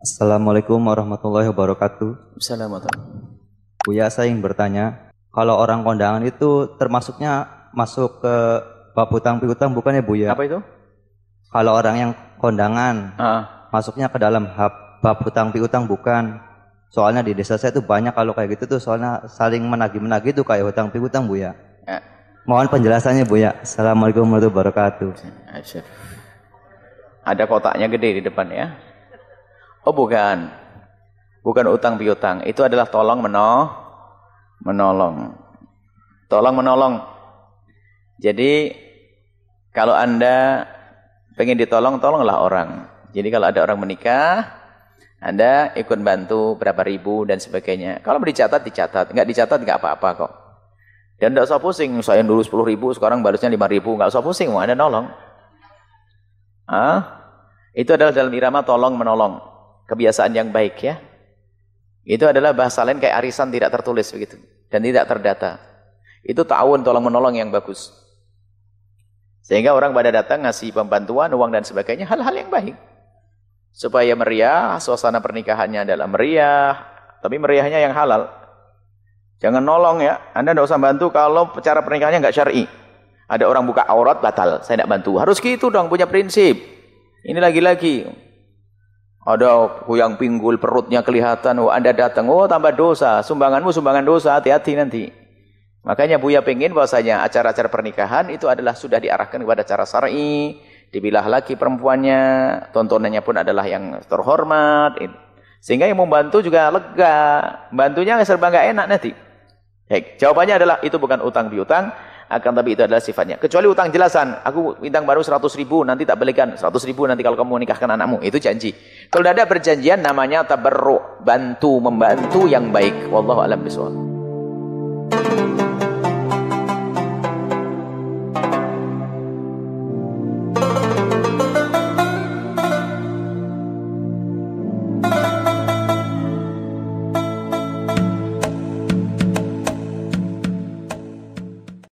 Assalamualaikum warahmatullahi wabarakatuh. Assalamualaikum. Buya saya ingin bertanya, kalau orang kondangan itu termasuknya masuk ke bab hutang piutang bukan ya Buya? Apa itu? Kalau orang yang kondangan Ah, masuknya ke dalam hab, bab hutang piutang bukan? Soalnya di desa saya tuh banyak kalau kayak gitu tuh soalnya saling menagih-menagih tuh kayak hutang piutang Buya. ya. Mohon penjelasannya Buya. Assalamualaikum warahmatullahi wabarakatuh. Ada kotaknya gede di depan ya. Oh bukan. Bukan utang piutang. Itu adalah tolong meno menolong. Tolong menolong. Jadi kalau Anda pengen ditolong, tolonglah orang. Jadi kalau ada orang menikah, Anda ikut bantu berapa ribu dan sebagainya. Kalau dicatat, dicatat. Enggak dicatat, enggak apa-apa kok. Dan enggak usah pusing. Saya dulu 10 ribu, sekarang balasnya 5 ribu. Enggak usah pusing, mau Anda nolong. Ah, itu adalah dalam irama tolong menolong. Kebiasaan yang baik ya. Itu adalah bahasa lain kayak arisan tidak tertulis begitu. Dan tidak terdata. Itu ta'awun tolong menolong yang bagus. Sehingga orang pada datang ngasih pembantuan, uang dan sebagainya. Hal-hal yang baik. Supaya meriah, suasana pernikahannya adalah meriah. Tapi meriahnya yang halal. Jangan nolong ya. Anda tidak usah bantu kalau cara pernikahannya nggak syar'i. Ada orang buka aurat batal, saya tidak bantu. Harus gitu dong, punya prinsip. Ini lagi-lagi. Ada kuyang pinggul perutnya kelihatan, oh Anda datang, oh tambah dosa. Sumbanganmu sumbangan dosa, hati-hati nanti. Makanya Buya pengen bahwasanya acara-acara pernikahan itu adalah sudah diarahkan kepada cara syar'i, dibilah lagi perempuannya, tontonannya pun adalah yang terhormat. Sehingga yang membantu juga lega. Bantunya serba nggak enak nanti. Baik, jawabannya adalah itu bukan utang piutang, akan tapi itu adalah sifatnya. Kecuali utang jelasan, aku bintang baru 100 ribu, nanti tak belikan 100 ribu nanti kalau kamu menikahkan anakmu. Itu janji. Kalau ada perjanjian namanya tabarru, bantu membantu yang baik. Wallahu a'lam bishawab.